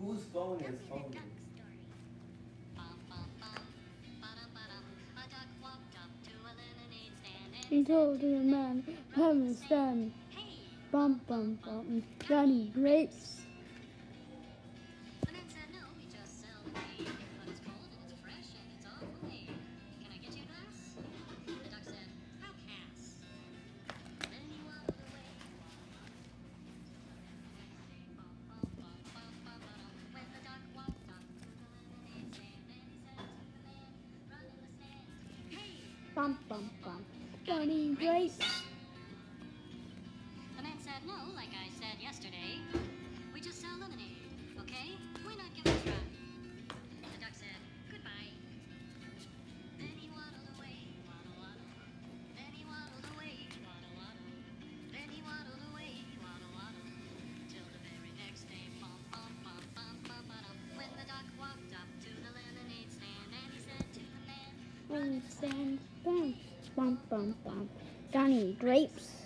Whose phone is phoning? He told the man, come and stand. Bum bum bum, Johnny Grapes. bum bum bum. Bunny race. The man said no, like I said yesterday. We just sell lemonade, okay? Why not give it a try? The duck said, goodbye. Then he waddled away, waddle, waddle. Then he waddled away, waddle, waddle. Then he waddled away, waddle, waddle. Till the very next day, bum, bum, bum, bum, bum, bum, When the duck walked up to the lemonade stand, and he said to the man, run stand bum bum. Johnny Grapes.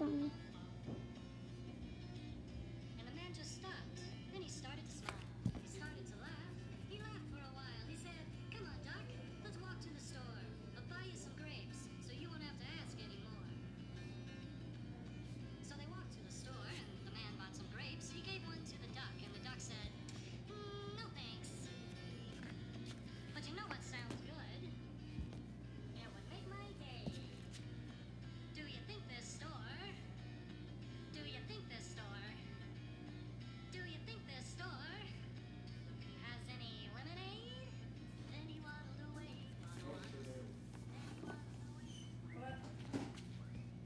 等